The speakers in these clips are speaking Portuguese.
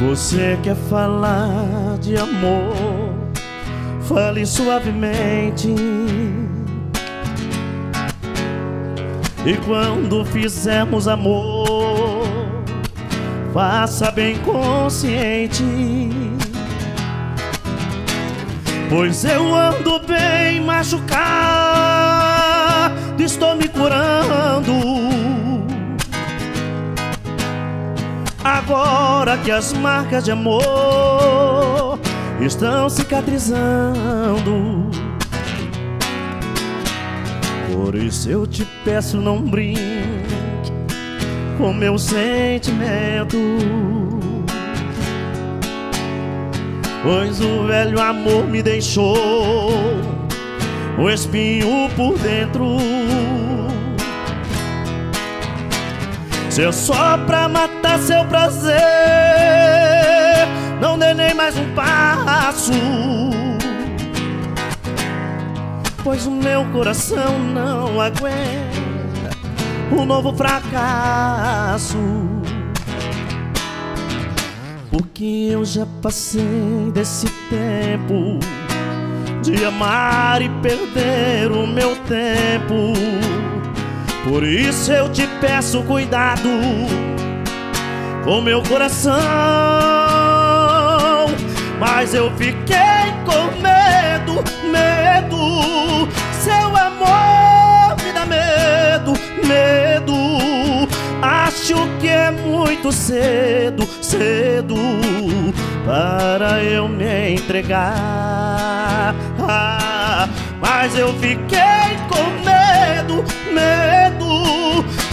Você quer falar de amor? Fale suavemente. E quando fizermos amor, faça bem consciente. Pois eu ando bem machucado, estou me curando. Agora que as marcas de amor estão cicatrizando. Por isso eu te peço, não brinque com meu sentimento. Pois o velho amor me deixou o espinho por dentro. Se é só pra matar seu prazer, não dê nem mais um passo. Pois o meu coração não aguenta um novo fracasso. Porque eu já passei desse tempo de amar e perder o meu tempo. Por isso eu te peço cuidado com meu coração. Mas eu fiquei com medo, medo. Seu amor me dá medo, medo. Acho que é muito cedo, cedo para eu me entregar. Ah, mas eu fiquei com medo, medo.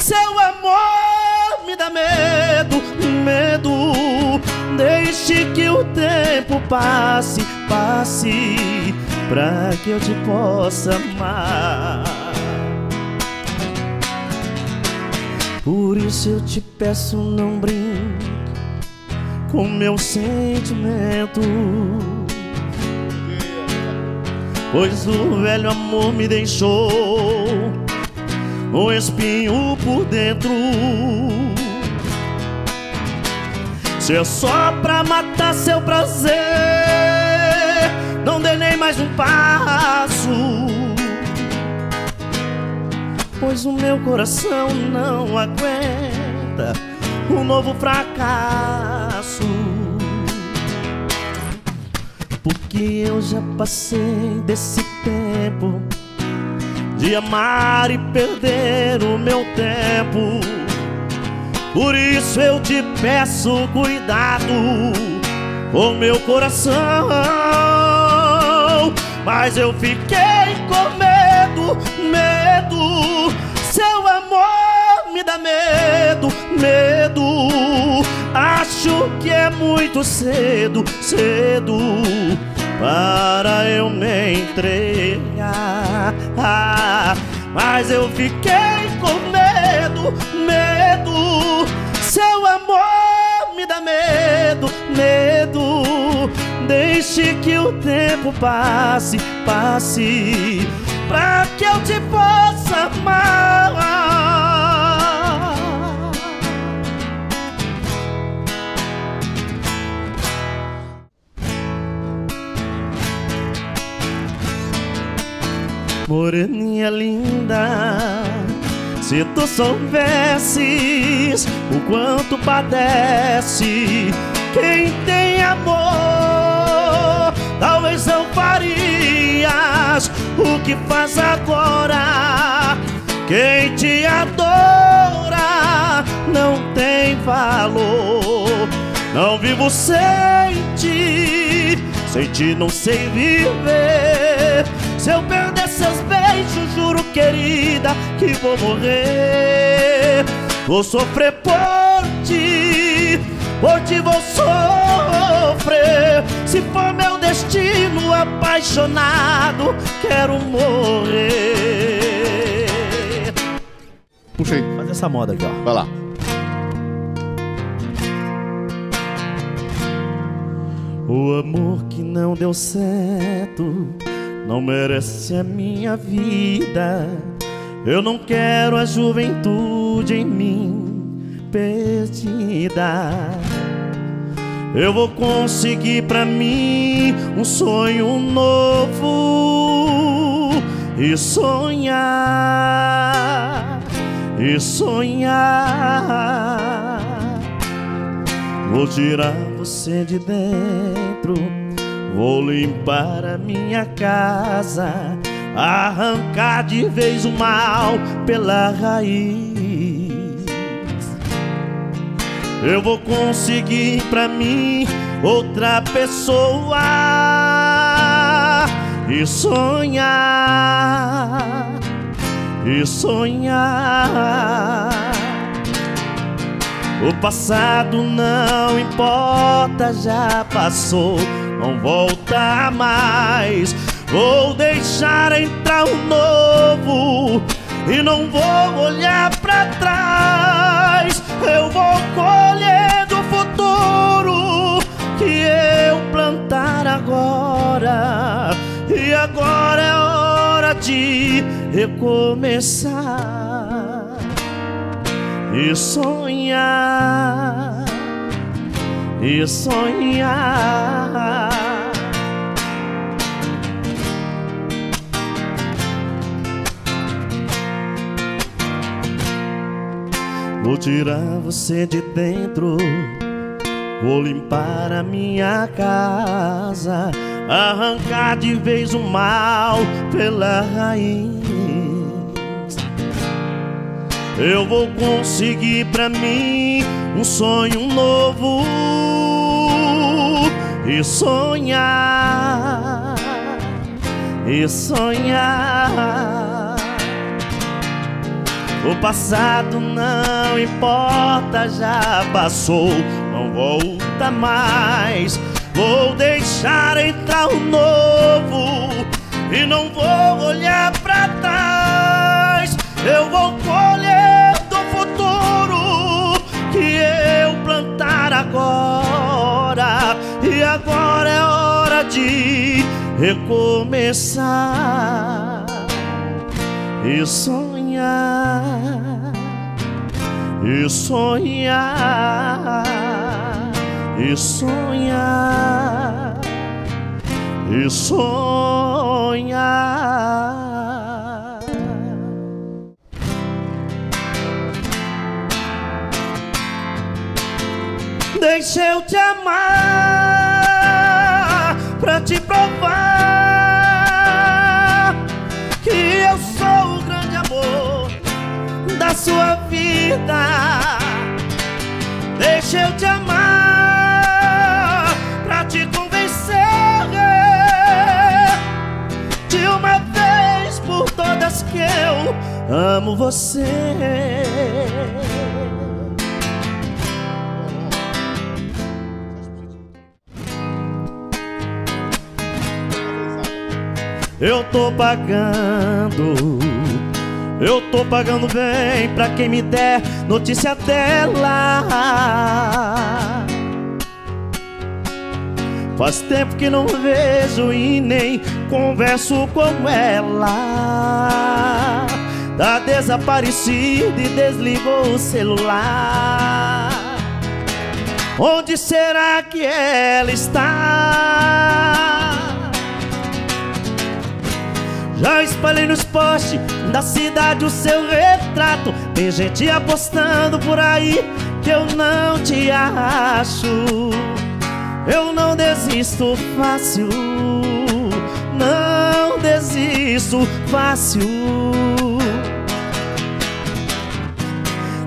Seu amor me dá medo, medo. Deixe que o tempo passe, passe, pra que eu te possa amar. Por isso eu te peço, não brinque com meu sentimento. Pois o velho amor me deixou um espinho por dentro. Se é só pra matar seu prazer, não dê nem mais um passo. Pois o meu coração não aguenta um novo fracasso. Porque eu já passei desse tempo de amar e perder o meu tempo. Por isso eu te peço cuidado com meu coração. Mas eu fiquei com medo, medo. Seu amor me dá medo, medo. Acho que é muito cedo, cedo para eu me entregar. Mas eu fiquei com medo, medo. Seu amor me dá medo, medo. Deixe que o tempo passe, passe, pra que eu te possa amar. Moreninha linda, se tu soubesses o quanto padece quem tem amor, talvez não farias o que faz agora. Quem te adora não tem valor. Não vivo sem ti, sem ti não sei viver. Se eu perder seus beijos, juro, querida, que vou morrer. Vou sofrer por ti, por ti vou sofrer. Se for meu destino, apaixonado, quero morrer. Puxa aí. Fazer essa moda aqui, ó. Vai lá. O amor que não deu certo não merece a minha vida. Eu não quero a juventude em mim perdida. Eu vou conseguir pra mim um sonho novo e sonhar, e sonhar. Vou tirar você de dentro, vou limpar a minha casa, arrancar de vez o mal pela raiz. Eu vou conseguir pra mim outra pessoa e sonhar, e sonhar. O passado não importa, já passou, não volta mais. Vou deixar entrar o novo e não vou olhar pra trás. Eu vou colher do futuro que eu plantar agora. E agora é hora de recomeçar e sonhar e sonhar. Vou tirar você de dentro, vou limpar a minha casa, arrancar de vez o mal pela raiz. Eu vou conseguir pra mim um sonho novo e sonhar, e sonhar. O passado não importa, já passou, não volta mais. Vou deixar entrar o novo e não vou olhar pra trás. Eu vou de recomeçar e sonhar, e sonhar, e sonhar, e sonhar. Deixa eu te amar pra te provar que eu sou o grande amor da sua vida. Deixa eu te amar pra te convencer de uma vez por todas que eu amo você. Eu tô pagando, eu tô pagando bem pra quem me der notícia dela. Faz tempo que não vejo e nem converso com ela. Tá desaparecida e desligou o celular. Onde será que ela está? Já espalhei nos posts da cidade o seu retrato. Tem gente apostando por aí que eu não te acho. Eu não desisto fácil, não desisto fácil.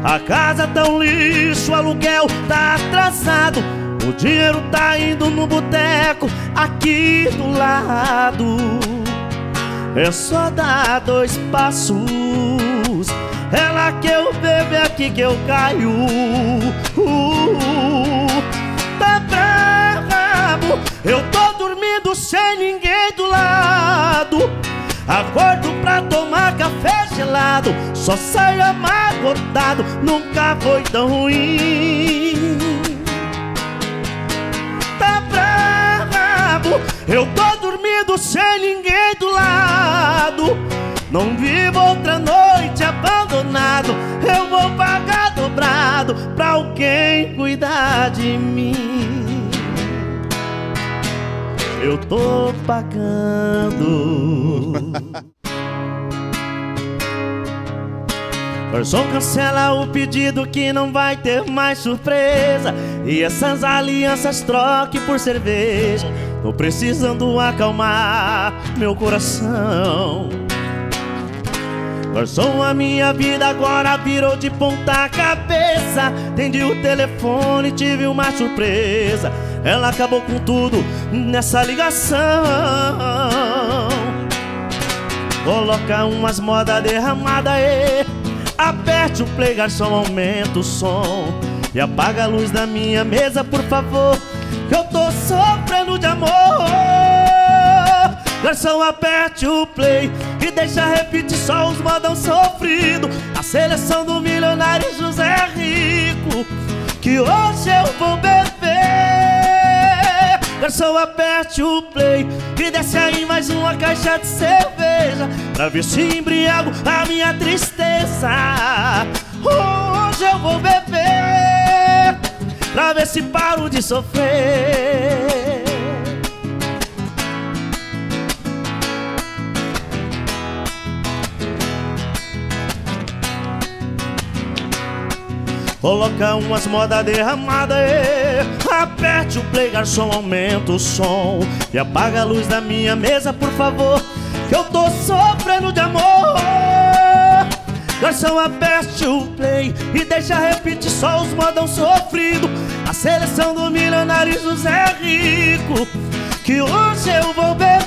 A casa tá um lixo, o aluguel tá atrasado. O dinheiro tá indo no boteco aqui do lado. É só dar dois passos. Ela que eu bebo é aqui que eu caio. Uh, tá bravo. Eu tô dormindo sem ninguém do lado. Acordo pra tomar café gelado. Só saio amargotado. Nunca foi tão ruim. Eu tô dormindo sem ninguém do lado. Não vivo outra noite abandonado. Eu vou pagar dobrado pra alguém cuidar de mim. eu tô pagando. Garçom cancela o pedido que não vai ter mais surpresa E essas alianças troque por cerveja Tô precisando acalmar meu coração. Garçom, a minha vida agora virou de ponta cabeça. Atendi o telefone, tive uma surpresa. Ela acabou com tudo nessa ligação. Coloca umas modas derramadas e Aperte o play, garçom, aumenta o som. E apaga a luz da minha mesa, por favor Que eu tô sofrendo de amor. Garçom, aperte o play E deixa repetir só os modão sofrido. A seleção do milionário José Rico Que hoje eu vou beber. Garçom, aperte o play e desce aí mais uma caixa de cerveja Pra ver se embriago a minha tristeza. Hoje eu vou beber Pra ver se paro de sofrer Coloca umas moda derramada e aperte o play, garçom, aumenta o som. E apaga a luz da minha mesa, por favor Que eu tô sofrendo de amor. Garçom, aperte o play e deixa repetir só os modão sofrido. A seleção do milionário José Rico Que hoje eu vou beber.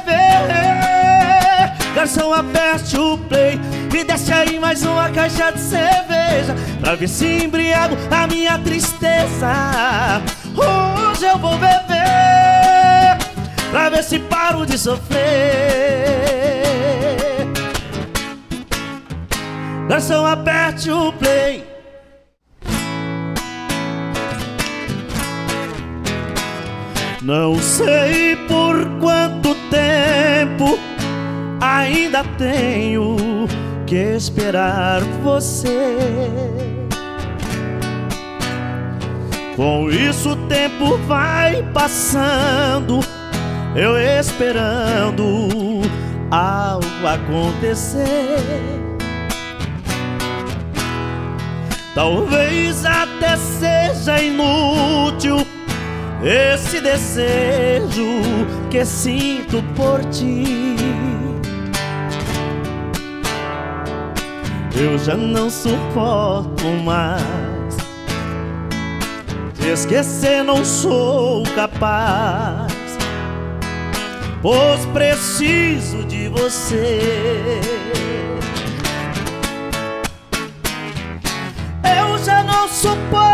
Garçom, aperte o play e desce aí mais uma caixa de cerveja Pra ver se embriago a minha tristeza. Hoje eu vou beber Pra ver se paro de sofrer. Garçom, aperte o play. Não sei por quanto tempo ainda tenho que esperar você. Com isso o tempo vai passando, eu esperando algo acontecer. Talvez até seja inútil esse desejo que sinto por ti. Eu já não suporto mais. Esquecer não sou capaz, pois preciso de você. Eu já não suporto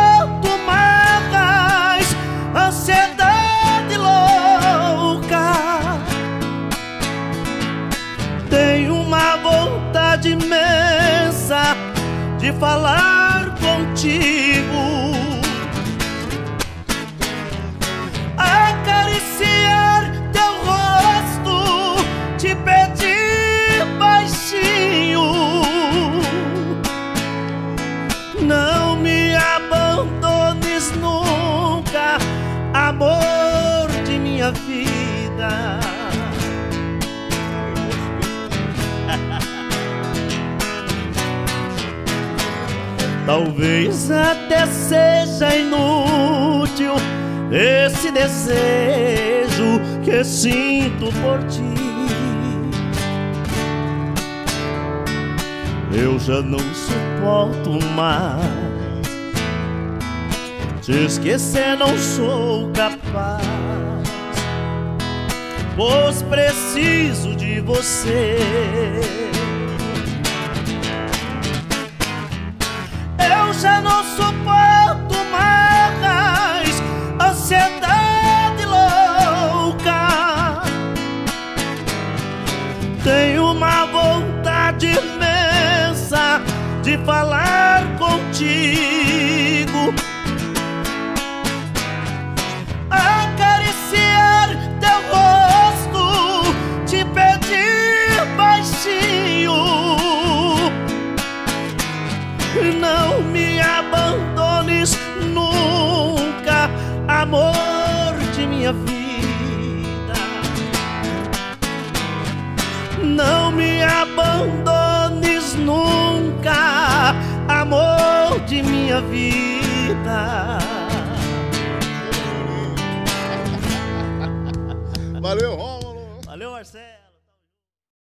falar contigo. Talvez até seja inútil esse desejo que sinto por ti. Eu já não suporto mais. Te esquecer não sou capaz, pois preciso de você. falar contigo, acariciar teu rosto, te pedir baixinho, não me abandones nunca, amor de minha vida. Não me abandones. Vida. Valeu, Roma.